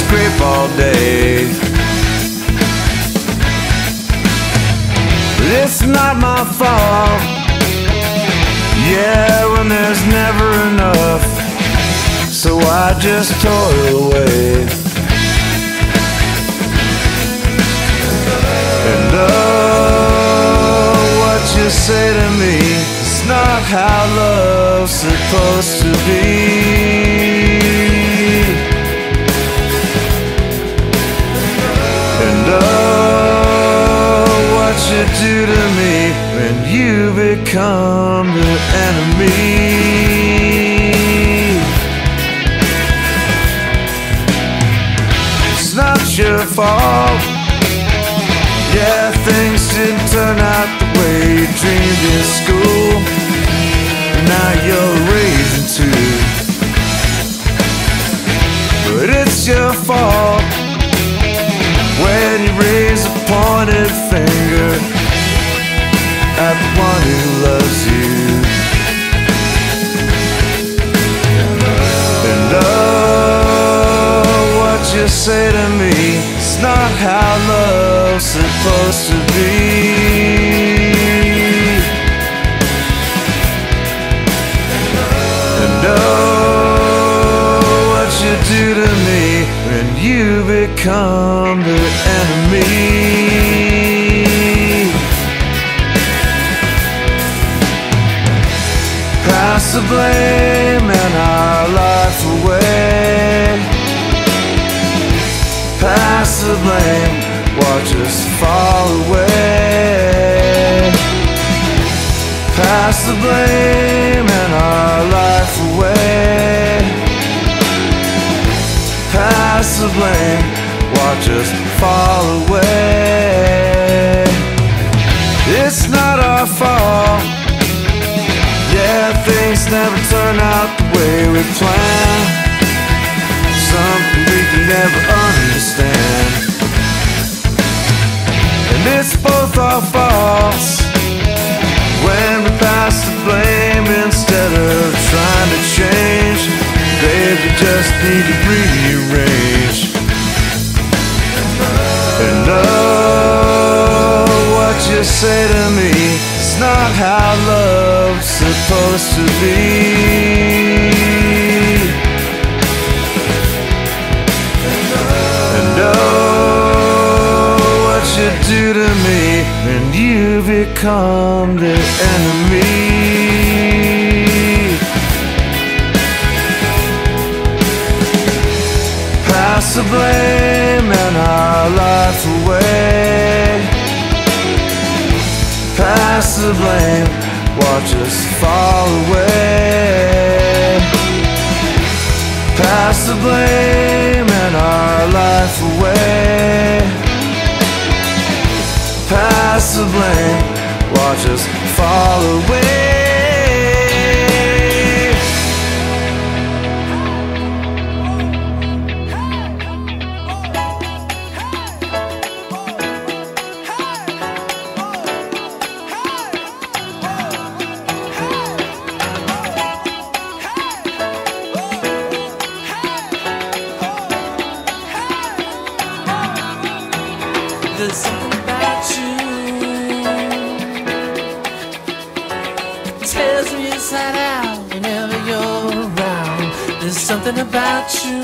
Scrape all day. But it's not my fault. Yeah, when there's never enough, so I just toil away. And oh, what you say to me is not how love's supposed to be. You do to me when you become the enemy. It's not your fault. Yeah, things didn't turn out the way you dreamed in school. Now you're supposed to be. And oh, what you do to me when you become the enemy. Pass the blame and our life away. Pass the blame, us fall away. Pass the blame and our life away. Pass the blame, watch us fall away. It's not our fault. Yeah, things never turn out the way we plan. Something we can never understand. Our faults when we pass the blame instead of trying to change. Babe, you just need to rearrange. And oh, what you say to me is not how love's supposed to be. Become the enemy. Pass the blame and our life away. Pass the blame, watch us fall away. Pass the blame and our life away. Pass the blame, fall away. There's something about you inside out whenever you're around. There's something about you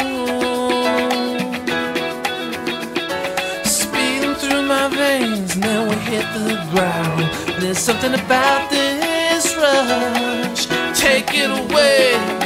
speeding through my veins, and then we hit the ground. There's something about this rush, take it away.